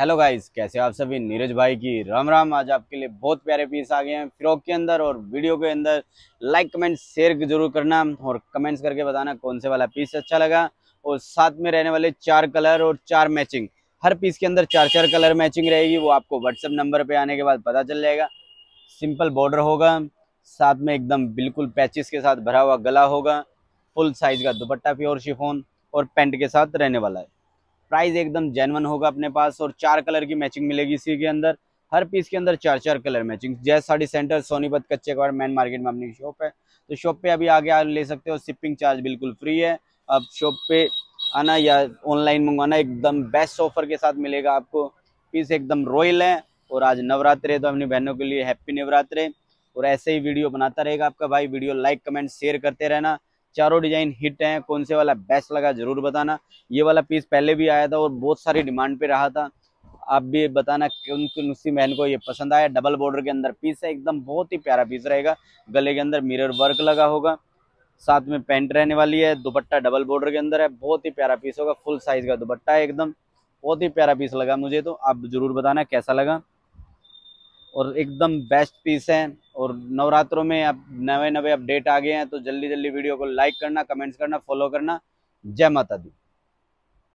Hello guys कैसे आप सभी? नीरज भाई की राम राम। आज आपके लिए बहुत प्यारे पीस आ गए हैं फ्रॉक के अंदर और वीडियो के अंदर। लाइक कमेंट शेयर ज़रूर करना और कमेंट्स करके बताना कौन से वाला पीस अच्छा लगा। और साथ में रहने वाले चार कलर और चार मैचिंग हर पीस के अंदर चार चार कलर मैचिंग रहेगी, वो आपको व्हाट्सएप नंबर पर आने के बाद पता चल जाएगा। सिंपल बॉर्डर होगा, साथ में एकदम बिल्कुल पैचिस के साथ भरा हुआ गला होगा। फुल साइज़ का दुपट्टा प्योर शिफोन और पेंट के साथ रहने वाला है। प्राइस एकदम जेनवन होगा अपने पास और चार कलर की मैचिंग मिलेगी इसी के अंदर। हर पीस के अंदर चार चार कलर मैचिंग जय साड़ी सेंटर सोनीपत कच्चे कबाड़ मेन मार्केट में अपनी शॉप है। तो शॉप पे अभी आगे आ ले सकते हो। शिपिंग चार्ज बिल्कुल फ्री है। अब शॉप पे आना या ऑनलाइन मंगवाना एकदम बेस्ट ऑफ़र के साथ मिलेगा आपको। पीस एकदम रॉयल है और आज नवरात्रे तो अपनी बहनों के लिए हैप्पी नवरात्रे। और ऐसे ही वीडियो बनाता रहेगा आपका भाई। वीडियो लाइक कमेंट शेयर करते रहना। चारों डिज़ाइन हिट हैं, कौन से वाला बेस्ट लगा ज़रूर बताना। ये वाला पीस पहले भी आया था और बहुत सारी डिमांड पे रहा था। आप भी बताना कौन कौन सी बहन को ये पसंद आया। डबल बॉर्डर के अंदर पीस है, एकदम बहुत ही प्यारा पीस रहेगा। गले के अंदर मिरर वर्क लगा होगा। साथ में पेंट रहने वाली है, दुपट्टा डबल बॉर्डर के अंदर है। बहुत ही प्यारा पीस होगा फुल साइज़ का दुपट्टा है एकदम। बहुत ही प्यारा पीस लगा मुझे तो। आप ज़रूर बताना कैसा लगा। और एकदम बेस्ट पीस है। और नवरात्रों में अब नवे नवे अपडेट आ गए हैं तो जल्दी जल्दी वीडियो को लाइक करना कमेंट्स करना फॉलो करना। जय माता दी।